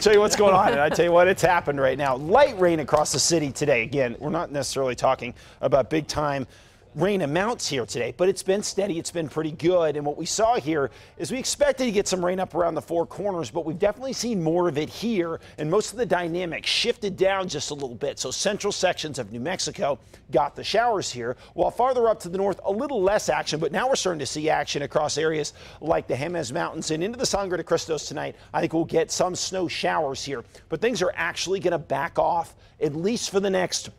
tell you what's going on, and I tell you what, it's happened right now. Light rain across the city today. Again, we're not necessarily talking about big time rain amounts here today, but it's been steady. It's been pretty good. And what we saw here is we expected to get some rain up around the four corners, but we've definitely seen more of it here. And most of the dynamics shifted down just a little bit. So central sections of New Mexico got the showers here, while farther up to the north, a little less action. But now we're starting to see action across areas like the Jemez Mountains and into the Sangre de Cristos tonight. I think we'll get some snow showers here, but things are actually going to back off at least for the next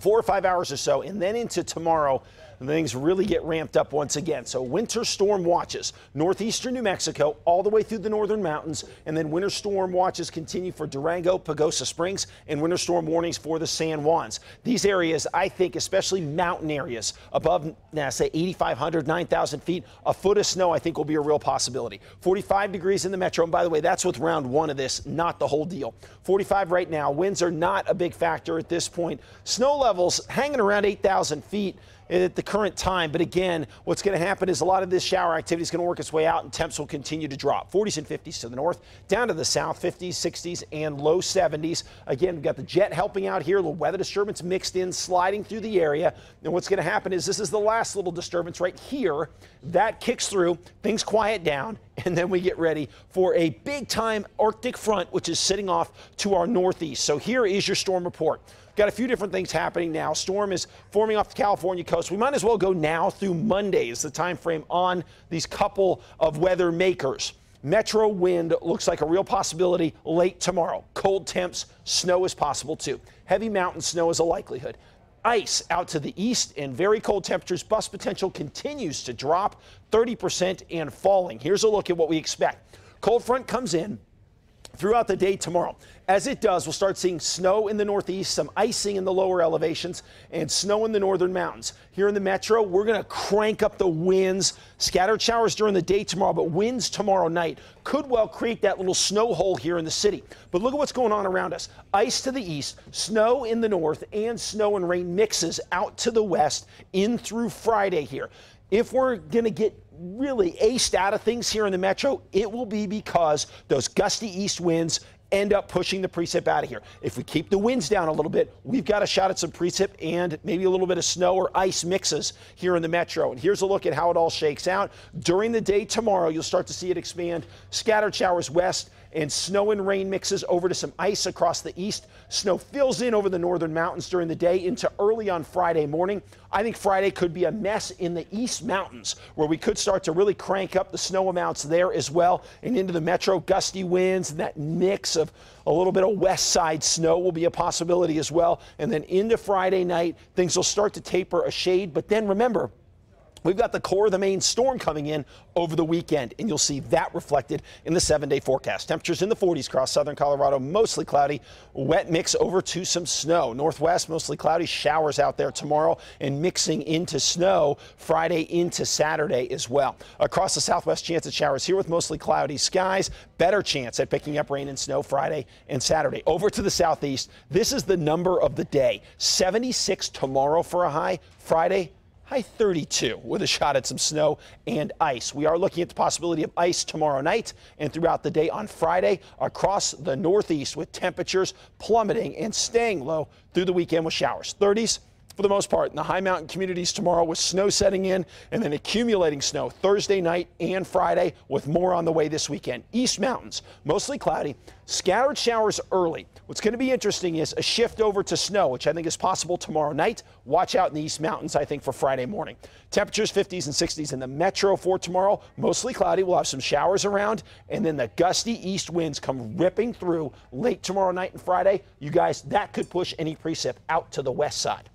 four or five hours or so, and then into tomorrow, things really get ramped up once again. So winter storm watches, northeastern New Mexico, all the way through the northern mountains, and then winter storm watches continue for Durango, Pagosa Springs, and winter storm warnings for the San Juans. These areas, I think, especially mountain areas above, now say 8,500, 9,000 feet, a foot of snow, I think, will be a real possibility. 45 degrees in the metro, and by the way, that's with round one of this, not the whole deal. 45 right now. Winds are not a big factor at this point. Snow levels hanging around 8,000 feet at the current time. But again, what's going to happen is a lot of this shower activity is going to work its way out and temps will continue to drop. 40s and 50s to the north, down to the south, 50s, 60s, and low 70s. Again, we've got the jet helping out here, a little weather disturbance mixed in, sliding through the area. And what's going to happen is this is the last little disturbance right here. That kicks through, things quiet down, and then we get ready for a big time Arctic front, which is sitting off to our northeast. So here is your storm report. Got a few different things happening now. Storm is forming off the California coast. We might as well go now through Monday is the time frame on these couple of weather makers. Metro wind looks like a real possibility late tomorrow. Cold temps, snow is possible too. Heavy mountain snow is a likelihood. Ice out to the east and very cold temperatures. Bus potential continues to drop 30% and falling. Here's a look at what we expect. Cold front comes in throughout the day tomorrow. As it does, we'll start seeing snow in the northeast, some icing in the lower elevations, and snow in the northern mountains. Here in the metro, we're going to crank up the winds. Scattered showers during the day tomorrow, but winds tomorrow night could well create that little snow hole here in the city. But look at what's going on around us. Ice to the east, snow in the north, and snow and rain mixes out to the west in through Friday here. If we're going to get really aced out of things here in the metro, it will be because those gusty east winds end up pushing the precip out of here. If we keep the winds down a little bit, we've got a shot at some precip and maybe a little bit of snow or ice mixes here in the metro. And here's a look at how it all shakes out. During the day tomorrow, you'll start to see it expand. Scattered showers west and snow and rain mixes over to some ice across the east. Snow fills in over the northern mountains during the day into early on Friday morning. I think Friday could be a mess in the east mountains where we could start to really crank up the snow amounts there as well and into the metro. Gusty winds and that mix of a little bit of west side snow will be a possibility as well. And then into Friday night, things will start to taper a shade. But then remember, We've got the core of the main storm coming in over the weekend, and you'll see that reflected in the seven day forecast. Temperatures in the 40s across southern Colorado, mostly cloudy, wet mix over to some snow. Northwest, mostly cloudy, showers out there tomorrow, and mixing into snow Friday into Saturday as well. Across the southwest, chance of showers here with mostly cloudy skies. Better chance at picking up rain and snow Friday and Saturday. Over to the southeast, this is the number of the day 76 tomorrow for a high, Friday high 32 with a shot at some snow and ice. We are looking at the possibility of ice tomorrow night and throughout the day on Friday across the northeast with temperatures plummeting and staying low through the weekend with showers. 30s for the most part in the high mountain communities tomorrow with snow setting in and then accumulating snow Thursday night and Friday with more on the way this weekend. East Mountains, mostly cloudy, scattered showers early. What's going to be interesting is a shift over to snow, which I think is possible tomorrow night. Watch out in the East Mountains, I think, for Friday morning. Temperatures 50s and 60s in the metro for tomorrow. Mostly cloudy. We'll have some showers around, and then the gusty east winds come ripping through late tomorrow night and Friday. You guys, that could push any precip out to the west side.